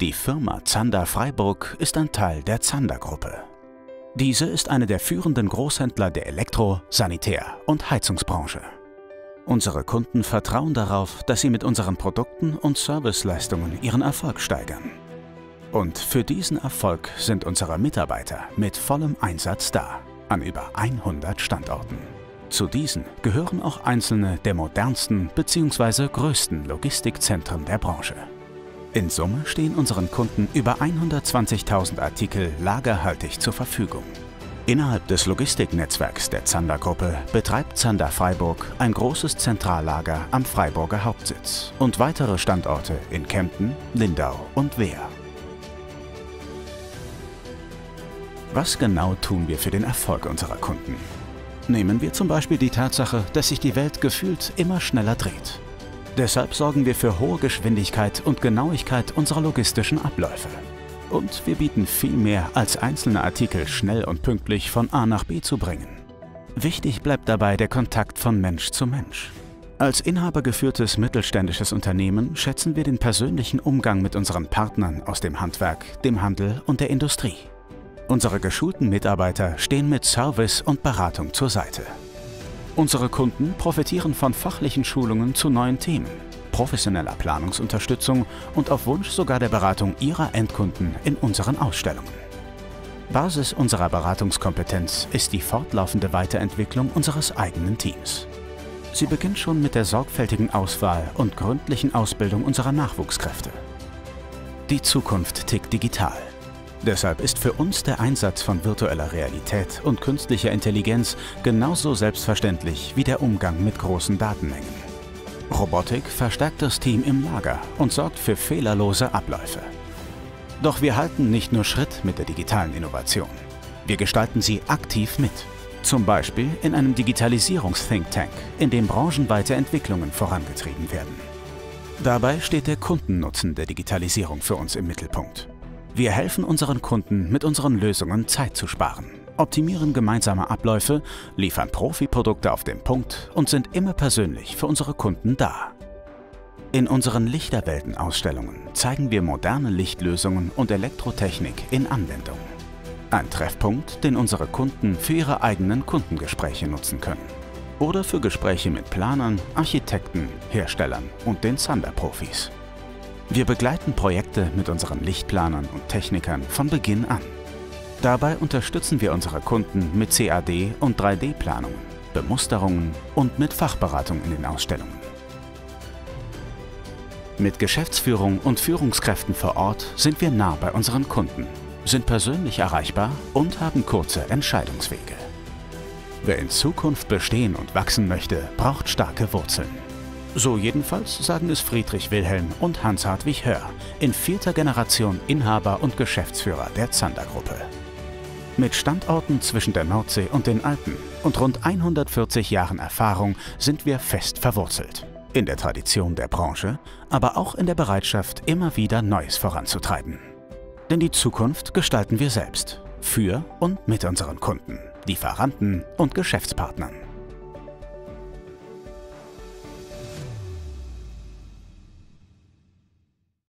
Die Firma Zander Freiburg ist ein Teil der Zander-Gruppe. Diese ist eine der führenden Großhändler der Elektro-, Sanitär- und Heizungsbranche. Unsere Kunden vertrauen darauf, dass sie mit unseren Produkten und Serviceleistungen ihren Erfolg steigern. Und für diesen Erfolg sind unsere Mitarbeiter mit vollem Einsatz da, an über 100 Standorten. Zu diesen gehören auch einzelne der modernsten bzw. größten Logistikzentren der Branche. In Summe stehen unseren Kunden über 120.000 Artikel lagerhaltig zur Verfügung. Innerhalb des Logistiknetzwerks der Zander-Gruppe betreibt Zander Freiburg ein großes Zentrallager am Freiburger Hauptsitz und weitere Standorte in Kempten, Lindau und Wehr. Was genau tun wir für den Erfolg unserer Kunden? Nehmen wir zum Beispiel die Tatsache, dass sich die Welt gefühlt immer schneller dreht. Deshalb sorgen wir für hohe Geschwindigkeit und Genauigkeit unserer logistischen Abläufe. Und wir bieten viel mehr als einzelne Artikel schnell und pünktlich von A nach B zu bringen. Wichtig bleibt dabei der Kontakt von Mensch zu Mensch. Als inhabergeführtes mittelständisches Unternehmen schätzen wir den persönlichen Umgang mit unseren Partnern aus dem Handwerk, dem Handel und der Industrie. Unsere geschulten Mitarbeiter stehen mit Service und Beratung zur Seite. Unsere Kunden profitieren von fachlichen Schulungen zu neuen Themen, professioneller Planungsunterstützung und auf Wunsch sogar der Beratung ihrer Endkunden in unseren Ausstellungen. Basis unserer Beratungskompetenz ist die fortlaufende Weiterentwicklung unseres eigenen Teams. Sie beginnt schon mit der sorgfältigen Auswahl und gründlichen Ausbildung unserer Nachwuchskräfte. Die Zukunft tickt digital. Deshalb ist für uns der Einsatz von virtueller Realität und künstlicher Intelligenz genauso selbstverständlich wie der Umgang mit großen Datenmengen. Robotik verstärkt das Team im Lager und sorgt für fehlerlose Abläufe. Doch wir halten nicht nur Schritt mit der digitalen Innovation. Wir gestalten sie aktiv mit. Zum Beispiel in einem Digitalisierungs-Think Tank, in dem branchenweite Entwicklungen vorangetrieben werden. Dabei steht der Kundennutzen der Digitalisierung für uns im Mittelpunkt. Wir helfen unseren Kunden, mit unseren Lösungen Zeit zu sparen, optimieren gemeinsame Abläufe, liefern Profiprodukte auf den Punkt und sind immer persönlich für unsere Kunden da. In unseren Lichterwelten-Ausstellungen zeigen wir moderne Lichtlösungen und Elektrotechnik in Anwendung. Ein Treffpunkt, den unsere Kunden für ihre eigenen Kundengespräche nutzen können. Oder für Gespräche mit Planern, Architekten, Herstellern und den Zander-Profis. Wir begleiten Projekte mit unseren Lichtplanern und Technikern von Beginn an. Dabei unterstützen wir unsere Kunden mit CAD- und 3D-Planungen, Bemusterungen und mit Fachberatung in den Ausstellungen. Mit Geschäftsführung und Führungskräften vor Ort sind wir nah bei unseren Kunden, sind persönlich erreichbar und haben kurze Entscheidungswege. Wer in Zukunft bestehen und wachsen möchte, braucht starke Wurzeln. So jedenfalls sagen es Friedrich Wilhelm und Hans-Hartwig Hör, in vierter Generation Inhaber und Geschäftsführer der Zander-Gruppe. Mit Standorten zwischen der Nordsee und den Alpen und rund 140 Jahren Erfahrung sind wir fest verwurzelt. In der Tradition der Branche, aber auch in der Bereitschaft, immer wieder Neues voranzutreiben. Denn die Zukunft gestalten wir selbst. Für und mit unseren Kunden, Lieferanten und Geschäftspartnern.